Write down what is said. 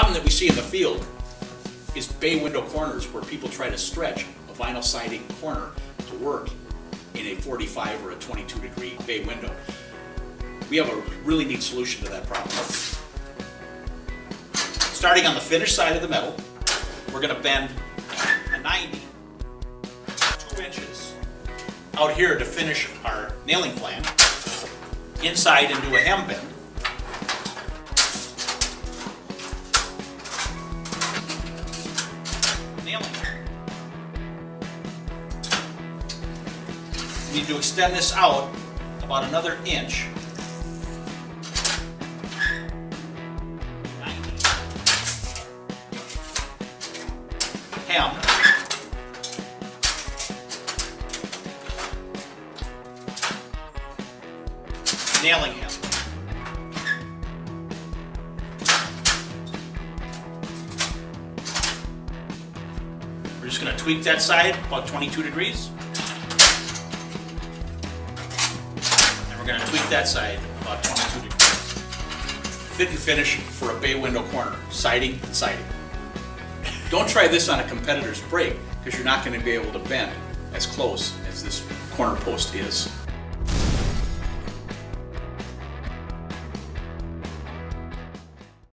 problem that we see in the field is bay window corners where people try to stretch a vinyl siding corner to work in a 45 or a 22 degree bay window. We have a really neat solution to that problem. Starting on the finished side of the metal, we're going to bend a 90, two inches out here to finish our nailing flange, inside into a hem bend. We need to extend this out about another inch. 90. Hem. Nailing hem. Just going to tweak that side about 22 degrees. And we're going to tweak that side about 22 degrees. Fit and finish for a bay window corner, siding and siding. Don't try this on a competitor's brake because you're not going to be able to bend as close as this corner post is.